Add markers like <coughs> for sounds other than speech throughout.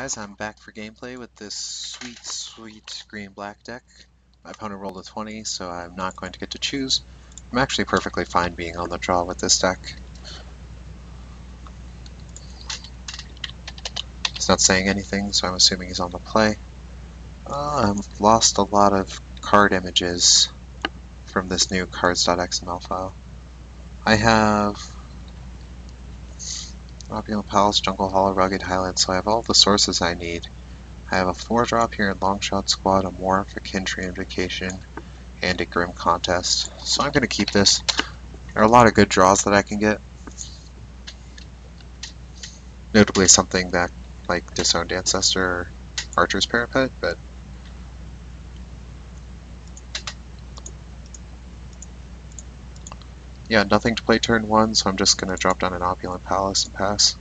guys, I'm back for gameplay with this sweet, sweet green-black deck. My opponent rolled a 20, so I'm not going to get to choose. I'm actually perfectly fine being on the draw with this deck. He's not saying anything, so I'm assuming he's on the play. Uh, I've lost a lot of card images from this new cards.xml file. I have Opulent Palace, Jungle Hollow, Rugged Highlands, so I have all the sources I need. I have a 4 drop here in Longshot Squad, a Morph, a Kin-Tree Invocation, and a Grim Contest. So I'm going to keep this. There are a lot of good draws that I can get. Notably something that like Disowned Ancestor or Archer's Parapet, but Yeah, nothing to play turn one, so I'm just going to drop down an Opulent Palace and pass.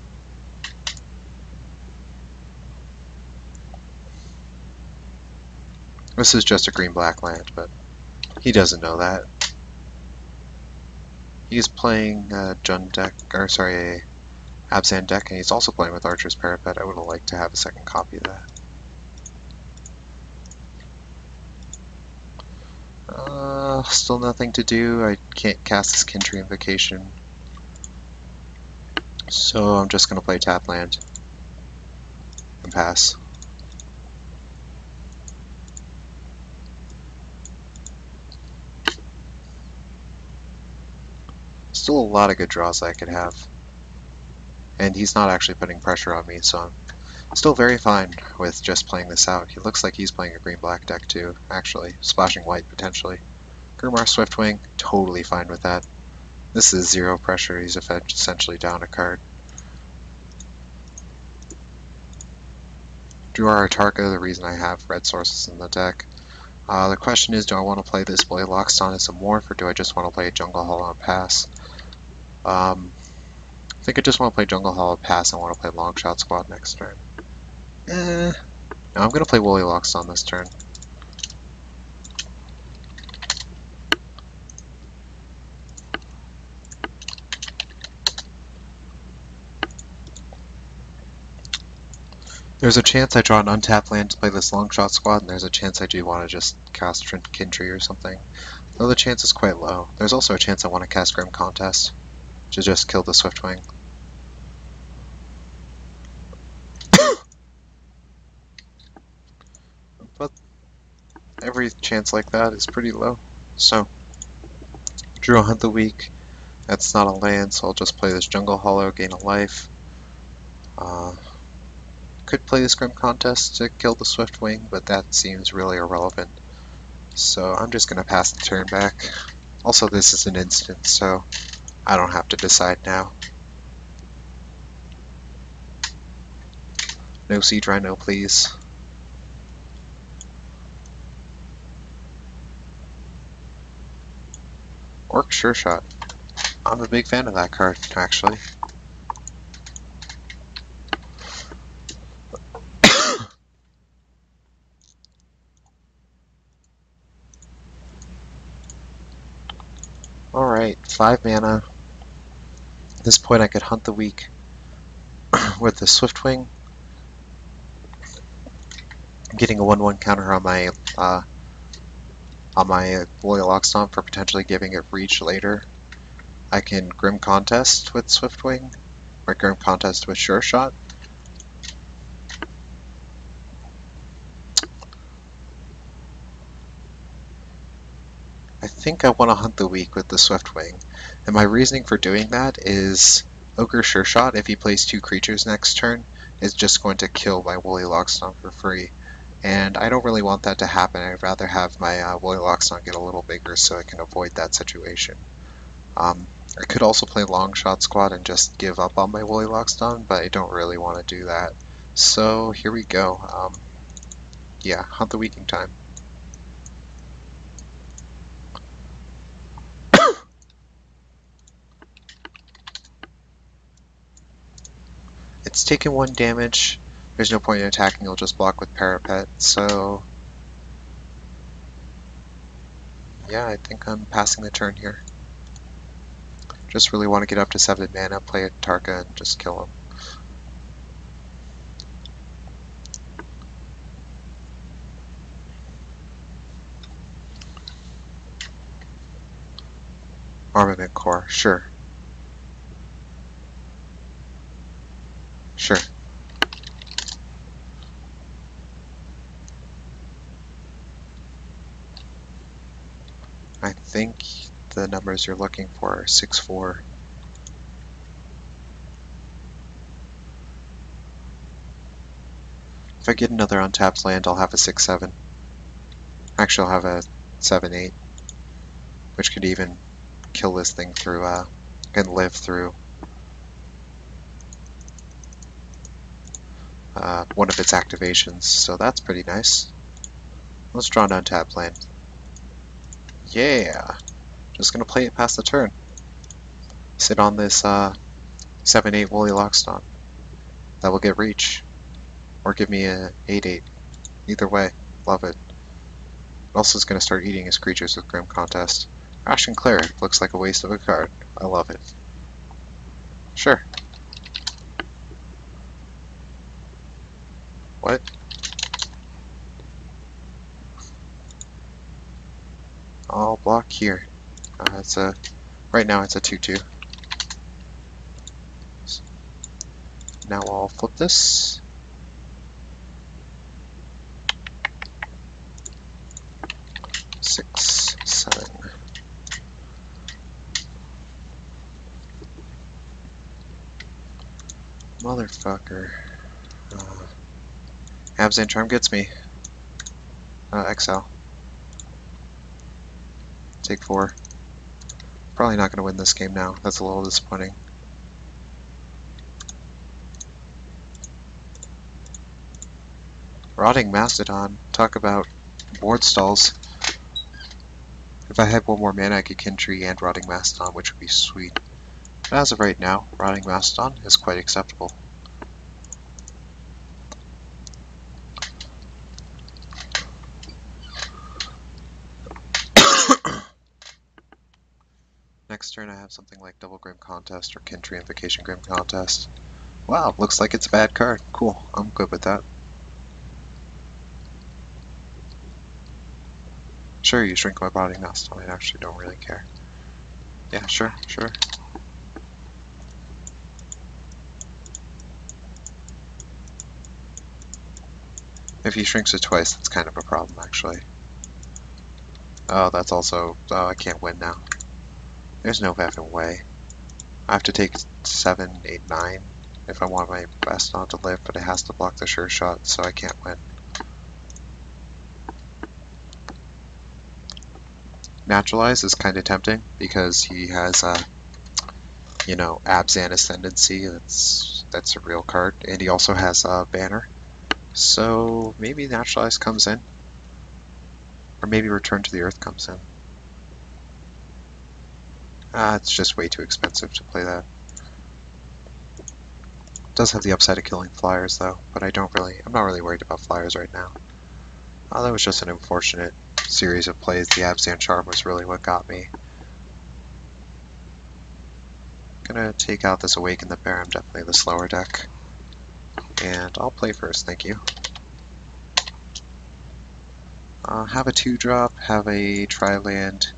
This is just a green-black land, but he doesn't know that. He's playing uh, a Jund deck, or sorry, Abzan deck, and he's also playing with Archer's Parapet. I would have liked to have a second copy of that. Still nothing to do. I can't cast this Kin-Tree Invocation. So I'm just going to play tap land and pass. Still a lot of good draws I could have. And he's not actually putting pressure on me, so I'm still very fine with just playing this out. He looks like he's playing a green-black deck too, actually. Splashing white, potentially. Gurmag Swiftwing, totally fine with that. This is zero pressure, he's essentially down a card. Druara Atarka, the reason I have red sources in the deck. Uh, the question is, do I want to play this Boy Lockston as a morph, or do I just want to play Jungle Hollow and pass? Um, I think I just want to play Jungle Hollow pass. I want to play Longshot Squad next turn. Eh. No, I'm going to play Woolly Loxodon this turn. There's a chance I draw an untapped land to play this Longshot Squad, and there's a chance I do want to just cast Kin-Tree or something. Though the chance is quite low. There's also a chance I want to cast Grim Contest to just kill the Swiftwing. <coughs> but every chance like that is pretty low. So, drew a Hunt the Weak. That's not a land, so I'll just play this Jungle Hollow, gain a life. Uh, could play this Grim Contest to kill the Swiftwing, but that seems really irrelevant. So I'm just going to pass the turn back. Also, this is an instant, so I don't have to decide now. No Siege Rhino, please. Orc Sure Shot. I'm a big fan of that card, actually. 5 mana. At this point I could hunt the weak <clears throat> with the Swiftwing. I'm getting a 1-1 counter on my uh, on my Woolly Loxodon for potentially giving it reach later. I can Grim Contest with Swiftwing, or Grim Contest with Sure Shot. I think I want to hunt the weak with the Swiftwing, and my reasoning for doing that is Orc Sure Shot, if he plays two creatures next turn, is just going to kill my Woolly Loxodon for free. And I don't really want that to happen. I'd rather have my uh, Woolly Loxodon get a little bigger so I can avoid that situation. Um, I could also play Long Shot Squad and just give up on my Woolly Loxodon, but I don't really want to do that. So here we go. Um, yeah, Hunt the Weaking time. It's taken one damage. There's no point in attacking, you'll just block with Parapet, so... Yeah, I think I'm passing the turn here. Just really want to get up to 7 mana, play a Tarka, and just kill him. Armament Corps, sure. The numbers you're looking for are 6 4. If I get another untapped land, I'll have a 6 7. Actually, I'll have a 7 8, which could even kill this thing through, uh, and live through uh, one of its activations, so that's pretty nice. Let's draw an untapped land. Yeah! Just gonna play it past the turn. Sit on this uh, 7-8 Woolly Loxodon. That will get reach. Or give me a 8-8. Either way, love it. It also is gonna start eating his creatures with Grim Contest. Ashen Cleric looks like a waste of a card. I love it. Sure. What? I'll block here. It's a right now it's a 2-2. Now I'll flip this. Six, seven. Motherfucker. Uh, Abzan Charm gets me. Uh, exile. Take four. Probably not going to win this game now. That's a little disappointing. Rotting Mastodon. Talk about board stalls. If I had one more mana, I could and Rotting Mastodon, which would be sweet. But as of right now, Rotting Mastodon is quite acceptable. Next turn I have something like Double Grim Contest or Kin Tree Invocation Grim Contest. Wow, looks like it's a bad card. Cool, I'm good with that. Sure, you shrink my body Mastodon, I actually don't really care. Yeah, sure, sure. If he shrinks it twice, that's kind of a problem, actually. Oh, that's also... Oh, I can't win now. There's no effing way. I have to take 7, 8, 9 if I want my best not to live, but it has to block the sure shot, so I can't win. Naturalize is kind of tempting because he has a, you know, Abzan Ascendancy. That's that's a real card, and he also has a banner. So maybe Naturalize comes in, or maybe Return to the Earth comes in. Ah, it's just way too expensive to play that. It does have the upside of killing flyers though, but I don't really, I'm not really worried about flyers right now. Oh, that was just an unfortunate series of plays. The Abzan Charm was really what got me. Gonna take out this Awaken the Bear, I'm definitely the slower deck. And I'll play first, thank you. Uh, have a 2-drop, have a Tri-land,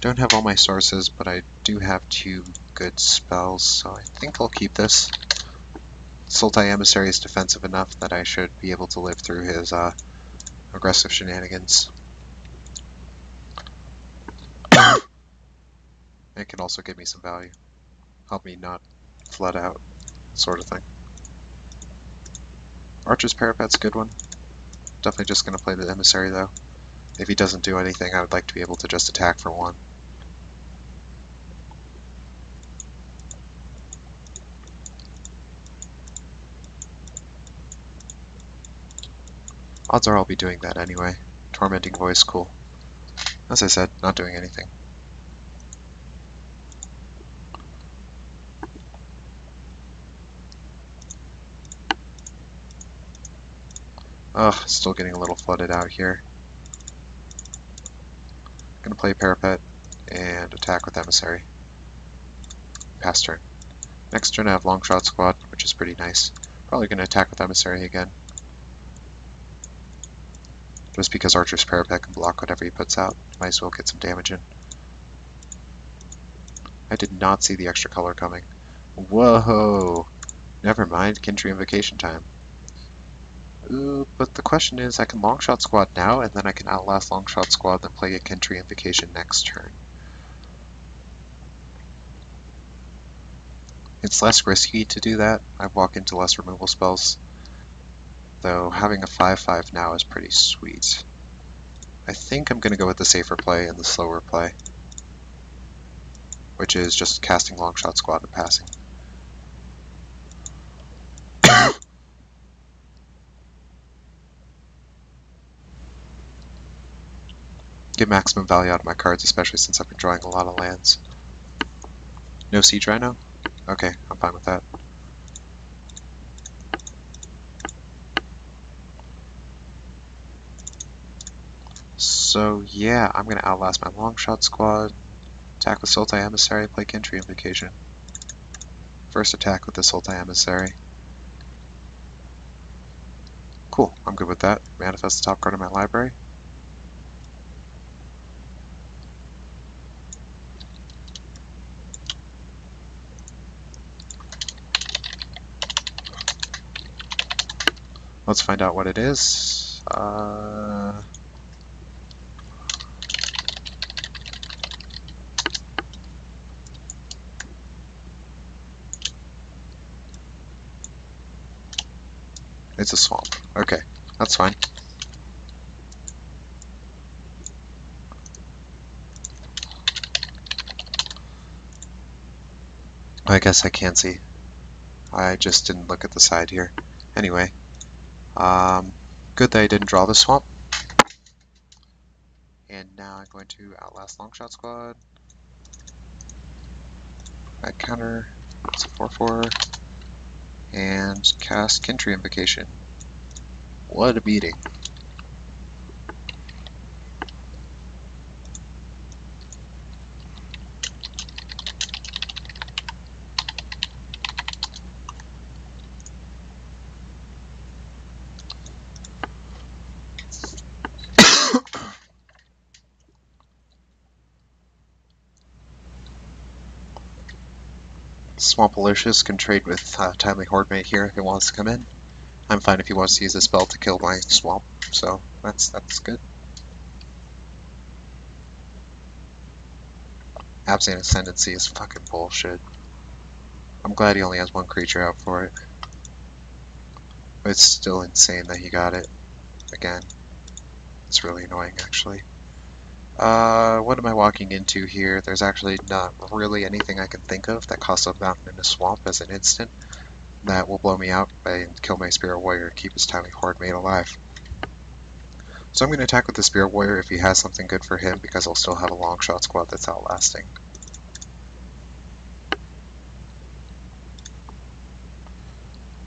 don't have all my sources, but I do have two good spells, so I think I'll keep this. Sultai Emissary is defensive enough that I should be able to live through his uh, aggressive shenanigans. <coughs> it can also give me some value. Help me not flood out, sort of thing. Archer's Parapet's a good one. Definitely just going to play the Emissary though. If he doesn't do anything, I would like to be able to just attack for one. Odds are I'll be doing that anyway. Tormenting Voice, cool. As I said, not doing anything. Ugh, still getting a little flooded out here. Gonna play Parapet and attack with Emissary. Pass turn. Next turn I have Longshot Squad, which is pretty nice. Probably gonna attack with Emissary again. Just because Archer's Parapet can block whatever he puts out, might as well get some damage in. I did not see the extra color coming. Whoa! Never mind, Kin-Tree Invocation time. Ooh, but the question is, I can Longshot Squad now, and then I can Outlast Longshot Squad, then play a Kin-Tree Invocation next turn. It's less risky to do that. I walk into less removal spells. Though having a 5-5 now is pretty sweet. I think I'm going to go with the safer play and the slower play. Which is just casting Longshot Squad and passing. <coughs> <coughs> Get maximum value out of my cards, especially since I've been drawing a lot of lands. No Siege Rhino? Okay, I'm fine with that. So yeah, I'm gonna outlast my Longshot squad, attack with Sultai Emissary, play Kin-Tree Invocation. First attack with the Sultai Emissary. Cool, I'm good with that. Manifest the top card of my library. Let's find out what it is. Uh, it's a swamp. Okay, that's fine. I guess I can't see. I just didn't look at the side here. Anyway, um, good that I didn't draw the swamp. And now I'm going to Outlast Longshot Squad. Add counter, it's a 4-4. And cast Kin-Tree Invocation. What a beating. Swampalicious can trade with uh, Timely Hordemate here if he wants to come in. I'm fine if he wants to use a spell to kill my swamp, so that's that's good. Abzan Ascendancy is fucking bullshit. I'm glad he only has one creature out for it. But it's still insane that he got it. Again. It's really annoying, actually. Uh, what am I walking into here? There's actually not really anything I can think of that costs a mountain in a swamp as an instant that will blow me out and kill my Spirit Warrior and keep his tiny Hordemate alive. So I'm going to attack with the Spirit Warrior if he has something good for him because I'll still have a Longshot squad that's outlasting.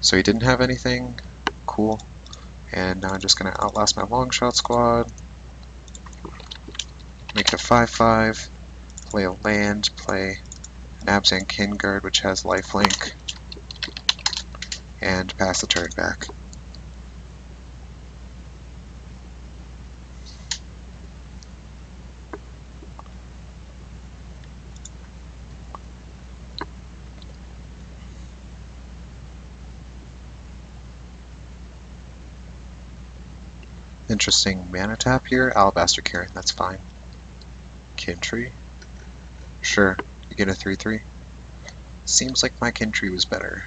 So he didn't have anything. Cool. And now I'm just going to outlast my Longshot squad make it a 5-5, play a land, play an Abzan Kinguard, which has lifelink, and pass the turn back. Interesting mana tap here, Alabaster Kirin, that's fine. Kin-Tree? Sure, you get a 3-3. Seems like my Kin-Tree was better.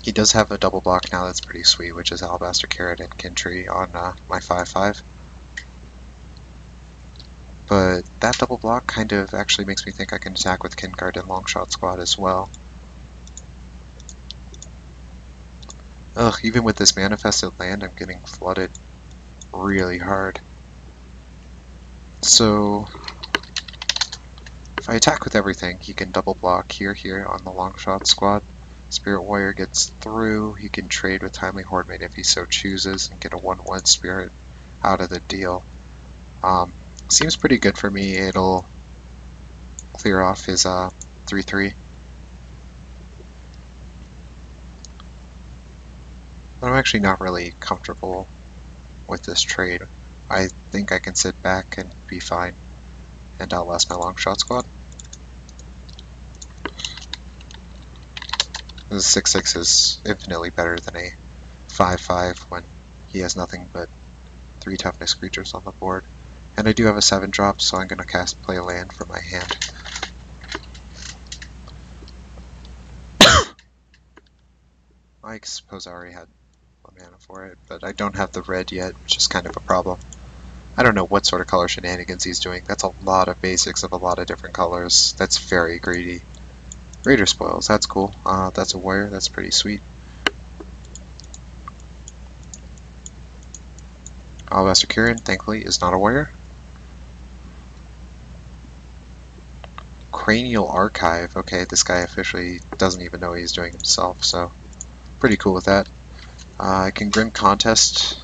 He does have a double block now that's pretty sweet, which is Alabaster Kirin and Kin-Tree on uh, my 5-5. But that double block kind of actually makes me think I can attack with Kinguard and Longshot Squad as well. Ugh, even with this manifested land, I'm getting flooded really hard. So if I attack with everything, he can double block here, here on the long shot squad. Spirit Warrior gets through, he can trade with Timely Hordemate if he so chooses and get a 1-1 Spirit out of the deal. Um, seems pretty good for me, it'll clear off his 3-3. Uh, but I'm actually not really comfortable with this trade. I think I can sit back and be fine and outlast my long shot squad. The 6-6 is infinitely better than a 5-5 when he has nothing but 3 toughness creatures on the board. And I do have a 7 drop, so I'm going to cast Play Land from my hand. <coughs> I suppose I already had a mana for it, but I don't have the red yet, which is kind of a problem. I don't know what sort of color shenanigans he's doing. That's a lot of basics of a lot of different colors. That's very greedy. Raider spoils, that's cool. Uh, that's a warrior, that's pretty sweet. Alabaster Kirin, thankfully, is not a warrior. Cranial Archive. Okay, this guy officially doesn't even know he's doing himself, so pretty cool with that. Uh, I can Grim Contest.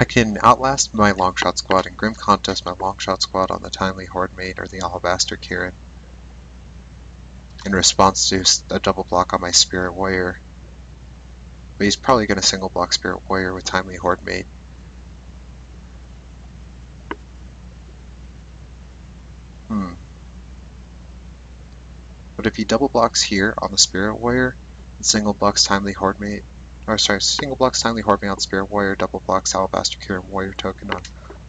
I can outlast my Longshot Squad and Grim Contest my Longshot Squad on the Timely Horde Mate or the Alabaster Kirin in response to a double block on my Spirit Warrior. But he's probably going to single block Spirit Warrior with Timely Horde Mate. Hmm. But if he double blocks here on the Spirit Warrior, and single blocks Timely Horde Mate, or sorry, single blocks Timely Horde on Spirit Warrior, double blocks Alabaster Kirin Warrior token on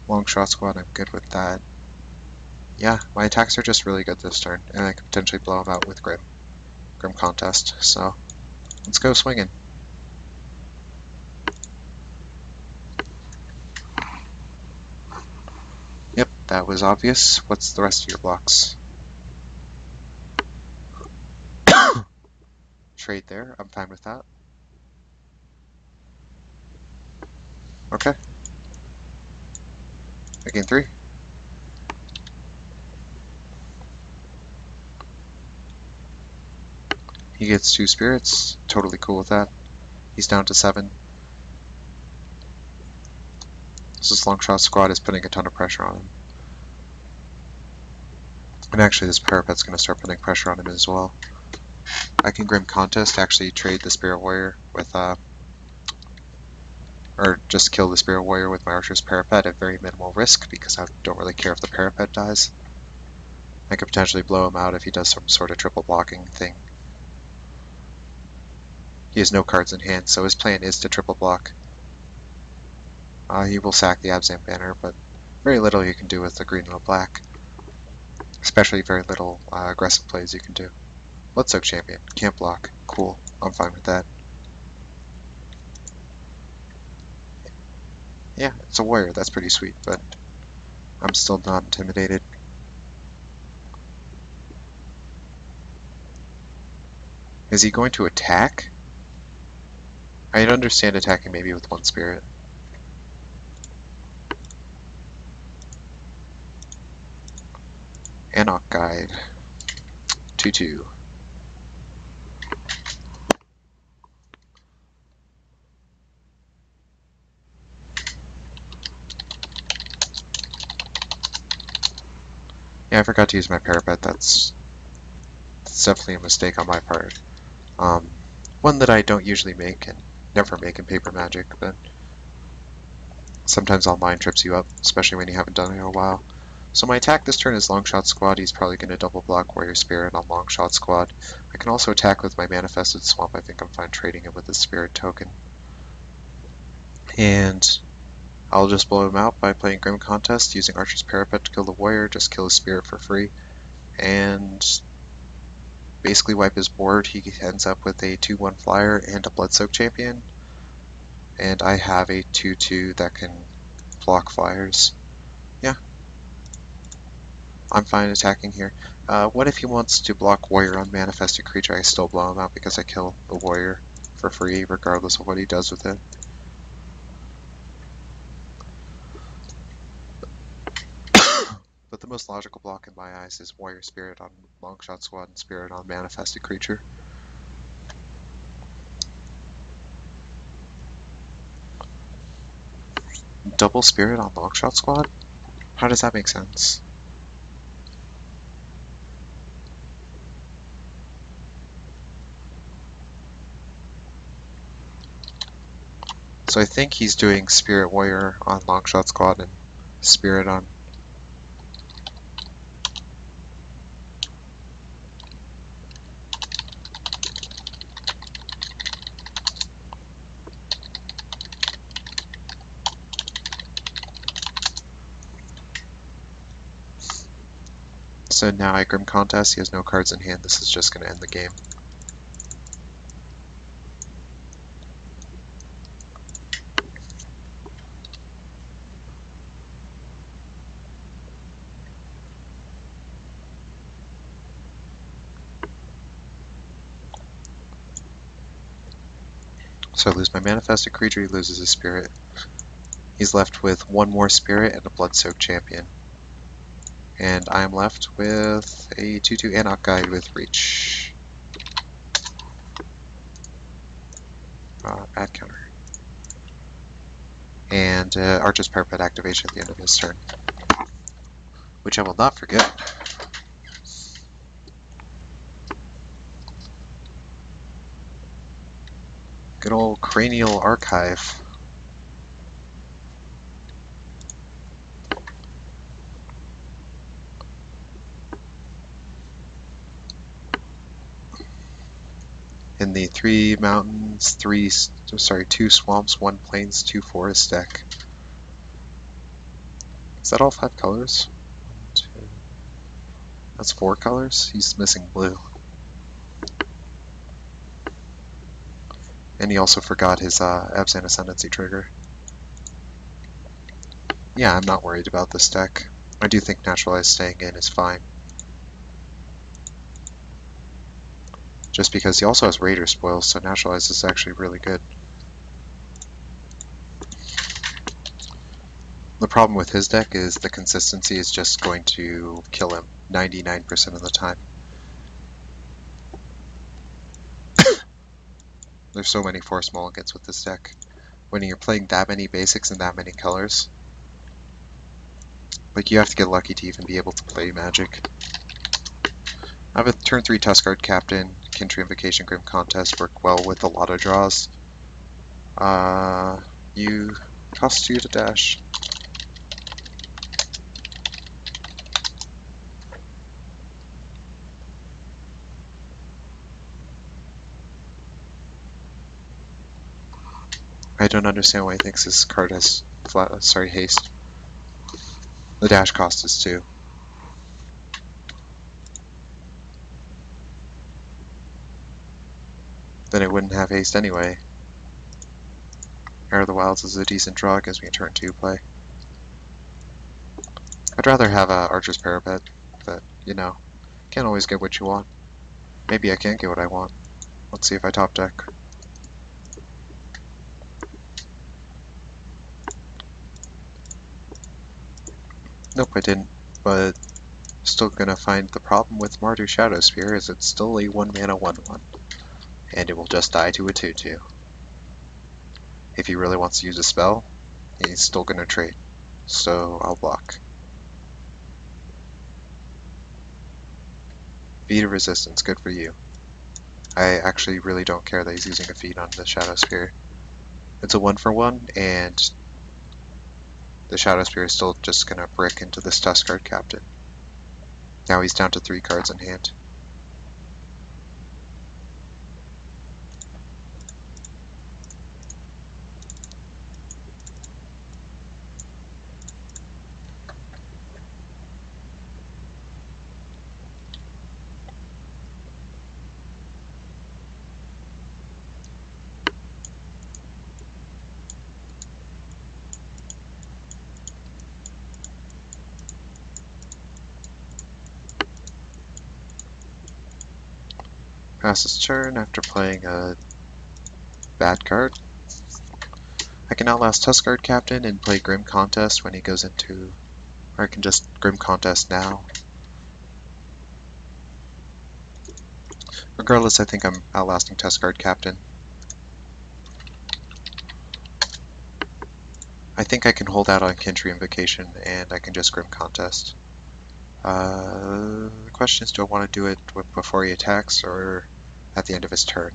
Long Shot Squad, I'm good with that. Yeah, my attacks are just really good this turn, and I could potentially blow them out with Grim. Grim Contest, so let's go swinging. Yep, that was obvious. What's the rest of your blocks? <coughs> Trade there, I'm fine with that. Okay. Again, three. He gets two spirits. Totally cool with that. He's down to seven. This Longshot Squad is putting a ton of pressure on him. And actually this Parapet's going to start putting pressure on him as well. I can Grim Contest actually trade the Spirit Warrior with, uh, or just kill the Spirit Warrior with my Archer's Parapet at very minimal risk because I don't really care if the Parapet dies. I could potentially blow him out if he does some sort of triple blocking thing. He has no cards in hand, so his plan is to triple block. Uh, he will sack the Abzan banner, but very little you can do with the green and the black. Especially very little uh, aggressive plays you can do. Let's Bloodsoak Champion, can't block. Cool, I'm fine with that. Yeah, it's a warrior, that's pretty sweet, but I'm still not intimidated. Is he going to attack? I'd understand attacking maybe with one spirit. Ainok Guide. 2-2. I forgot to use my parapet. That's, that's definitely a mistake on my part. Um, one that I don't usually make, and never make in paper magic, but sometimes online trips you up, especially when you haven't done it in a while. So my attack this turn is Longshot Squad. He's probably going to double block Warrior Spirit on Longshot Squad. I can also attack with my Manifested Swamp. I think I'm fine trading it with the Spirit token. And I'll just blow him out by playing Grim Contest, using Archer's Parapet to kill the Warrior, just kill his Spirit for free. And basically wipe his board. He ends up with a 2-1 flyer and a Bloodsoak champion. And I have a 2-2 that can block flyers. Yeah. I'm fine attacking here. Uh, what if he wants to block warrior on manifested creature? I still blow him out because I kill the warrior for free regardless of what he does with it. the most logical block in my eyes is Warrior Spirit on Longshot Squad and Spirit on Manifested Creature. Double Spirit on Longshot Squad? How does that make sense? So I think he's doing Spirit Warrior on Longshot Squad and Spirit on So now I Grim Contest, he has no cards in hand, this is just going to end the game. So I lose my manifested creature, he loses his spirit. He's left with one more spirit and a blood-soaked champion. And I am left with a 2-2 Ainok Guide with reach. Uh, bad counter. And uh, Archer's Parapet activation at the end of his turn. Which I will not forget. Good old Cranial Archive. The three mountains, three sorry, two swamps, one plains, two forest deck. Is that all five colors? One, two. That's four colors. He's missing blue. And he also forgot his uh, Abzan Ascendancy trigger. Yeah, I'm not worried about this deck. I do think Naturalize staying in is fine. Just because he also has Raider spoils, so Naturalize is actually really good. The problem with his deck is the consistency is just going to kill him 99% of the time. <coughs> There's so many force mulligans with this deck. When you're playing that many basics and that many colors, like you have to get lucky to even be able to play Magic. I have a turn 3 Tuskguard Captain, Kin-Tree Invocation Grim Contest work well with a lot of draws. Uh, you cost you to dash. I don't understand why he thinks this card has flat, sorry, haste. The dash cost is 2. then it wouldn't have haste anyway. Heir of the Wilds is a decent draw, gives me a turn 2 play. I'd rather have a Archer's Parapet, but, you know, can't always get what you want. Maybe I can't get what I want. Let's see if I top deck. Nope, I didn't, but still gonna find the problem with Mardu Shadowspear is it's still a 1 mana 1 1 and it will just die to a 2-2. If he really wants to use a spell, he's still going to trade, so I'll block. Feat of Resistance, good for you. I actually really don't care that he's using a feat on the Shadowspear. It's a one for one, and the Shadowspear is still just going to brick into this Tuskguard Captain. Now he's down to three cards in hand. Pass his turn after playing a bad card. I can outlast Tuskguard Captain and play Grim Contest when he goes into... Or I can just Grim Contest now. Regardless, I think I'm outlasting Tuskguard Captain. I think I can hold out on Kin-Tree Invocation and I can just Grim Contest. Uh, the question is, do I want to do it before he attacks or at the end of his turn?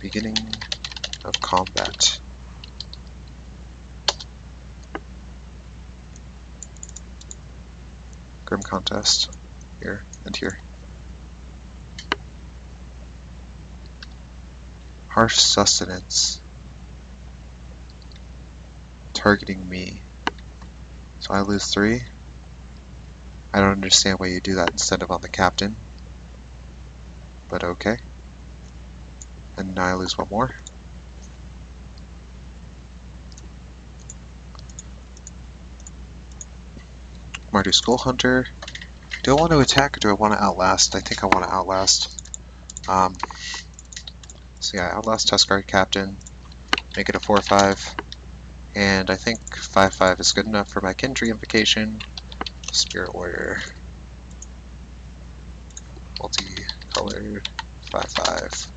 Beginning of combat. Grim contest. Here and here. Harsh sustenance. Targeting me. So I lose three. I don't understand why you do that instead of on the captain. But okay. And now I lose one more. Mardu Skull Hunter. Do I want to attack or do I want to outlast? I think I want to outlast. Um, so yeah, outlast Tuskguard Captain. Make it a 4-5. And I think 5-5 is good enough for my Kindred Invocation. Spirit Warrior. Multicolored 5-5.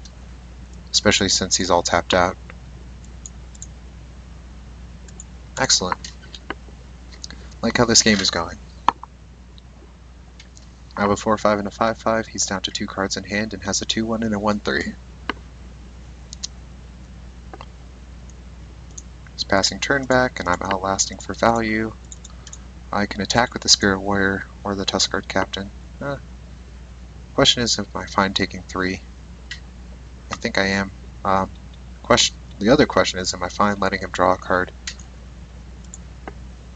Especially since he's all tapped out. Excellent. Like how this game is going. I have a 4-5 and a 5-5. He's down to two cards in hand and has a 2-1 and a 1-3. He's passing turn back, and I'm outlasting for value. I can attack with the Spirit Warrior or the Tuskguard Captain. Question is, am I fine taking three? I think I am. Um, question. The other question is, am I fine letting him draw a card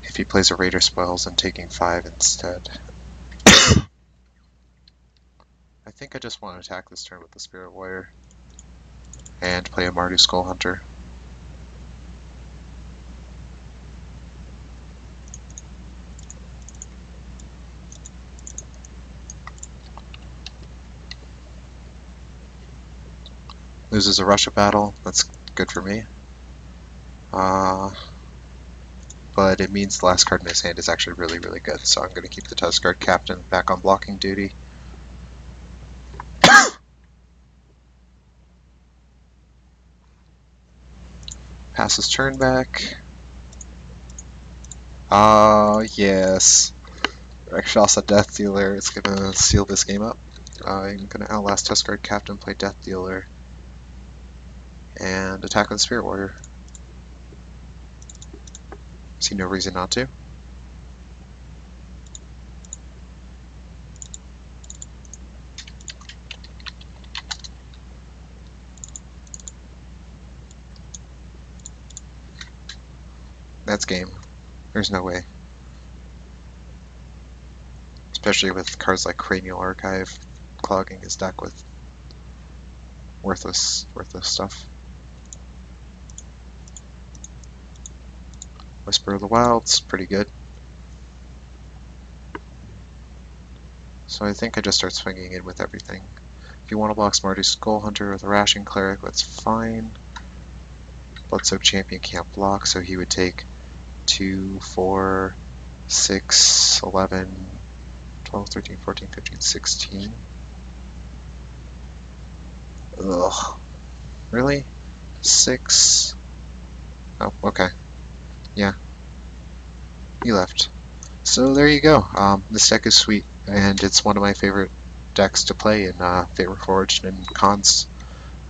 if he plays a Raider Spoils and taking five instead? <coughs> I think I just want to attack this turn with the Spirit Warrior and play a Mardu Skull Hunter. Loses a Rush of Battle, that's good for me. Uh, but it means the last card in his hand is actually really, really good, so I'm going to keep the Tuskguard Captain back on blocking duty. <coughs> Passes turn back. Ah, uh, yes. Rakshasa Death Dealer is going to seal this game up. Uh, I'm going to outlast Tuskguard Captain, play Death Dealer and attack the Spirit Warrior. See no reason not to. That's game. There's no way. Especially with cards like Cranial Archive clogging his deck with worthless worthless stuff. Whisper of the Wilds, pretty good. So I think I just start swinging in with everything. If you want to block Mardu Skull Hunter with a Ration Cleric, that's fine. Bloodsoaked Champion can't block, so he would take 2, 4, 6, 11, 12, 13, 14, 15, 16. Ugh. Really? 6? Oh, okay. Yeah. He left. So there you go. Um, this deck is sweet, and it's one of my favorite decks to play in uh, Fate Reforged and Khans.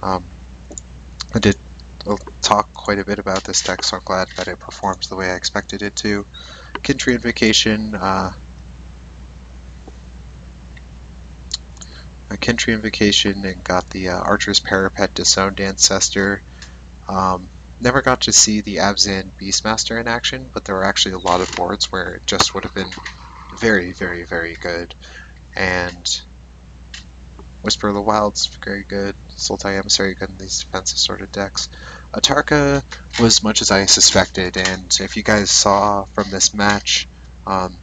Um, I did talk quite a bit about this deck, so I'm glad that it performs the way I expected it to. Kindred Invocation, uh, a Kindred Invocation, and got the uh, Archer's Parapet Disowned Ancestor. Um, Never got to see the Abzan Beastmaster in action, but there were actually a lot of boards where it just would have been very, very, very good. And Whisper of the Wild's very good. Sultai Emissary good in these defensive sort of decks. Atarka was much as I suspected, and if you guys saw from this match, um,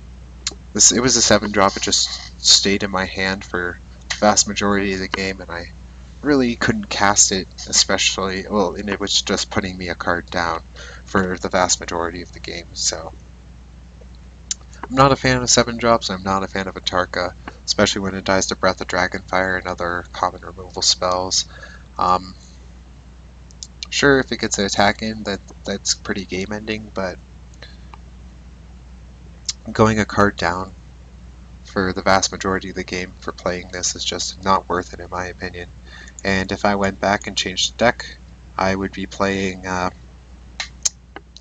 this it was a seven drop. It just stayed in my hand for vast majority of the game, and I really couldn't cast it, especially, well, and it was just putting me a card down for the vast majority of the game, so. I'm not a fan of 7 drops, I'm not a fan of Atarka, especially when it dies to Breath of Dragonfire and other common removal spells. Um, sure, if it gets an attack in, that that's pretty game ending, but going a card down for the vast majority of the game for playing this is just not worth it in my opinion. And if I went back and changed the deck, I would be playing uh,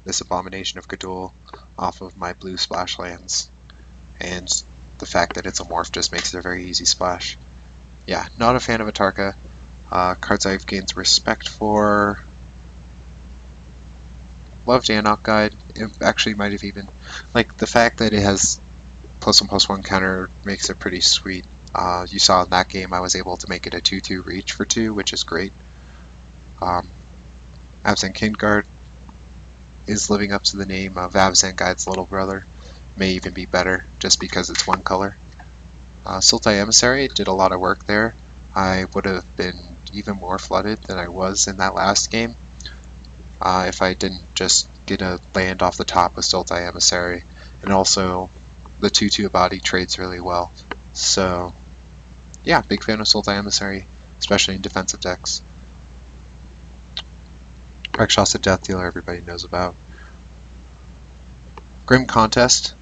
this Abomination of Gudul off of my blue splash lands. And the fact that it's a morph just makes it a very easy splash. Yeah, not a fan of Atarka. Uh, cards I've gained respect for. Loved Ainok Guide. It actually might have even like the fact that it has plus one plus one counter makes it pretty sweet. Uh, you saw in that game I was able to make it a 2-2 reach for 2, which is great. Um, Abzan Kin-Guard is living up to the name of Abzan Guide's little brother. May even be better just because it's one color. Uh, Sultai Emissary did a lot of work there. I would have been even more flooded than I was in that last game uh, if I didn't just get a land off the top with Sultai Emissary. And also, the 2-2 body trades really well. So, yeah, big fan of Sultai Emissary, especially in defensive decks. Rakshasa Deathdealer everybody knows about. Grim Contest.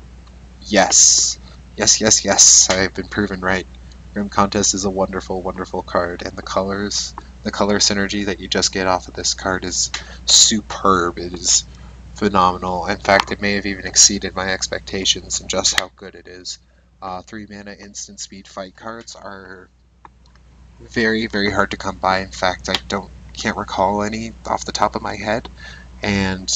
Yes. Yes, yes, yes. I've been proven right. Grim Contest is a wonderful, wonderful card, and the colors, the color synergy that you just get off of this card is superb. It is phenomenal. In fact, it may have even exceeded my expectations in just how good it is. Uh, three mana instant speed fight cards are very, very hard to come by. In fact, I don't can't recall any off the top of my head, and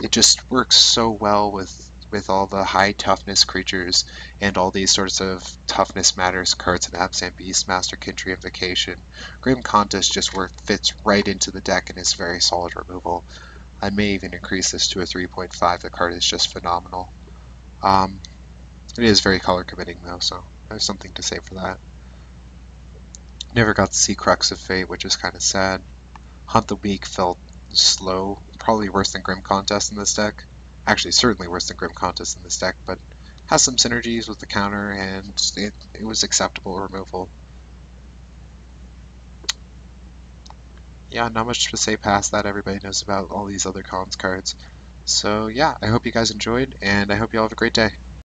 it just works so well with with all the high toughness creatures and all these sorts of toughness matters cards in Abzan Beastmaster, Kin-Tree Invocation. Grim Contest just work, fits right into the deck and is very solid removal. I may even increase this to a 3.5. The card is just phenomenal. Um, it is very color committing though, so have something to say for that. Never got to see Crux of Fate, which is kind of sad. Hunt the Weak felt slow, probably worse than Grim Contest in this deck. Actually, certainly worse than Grim Contest in this deck, but has some synergies with the counter, and it, it was acceptable removal. Yeah, not much to say past that. Everybody knows about all these other Khans cards. So yeah, I hope you guys enjoyed, and I hope you all have a great day.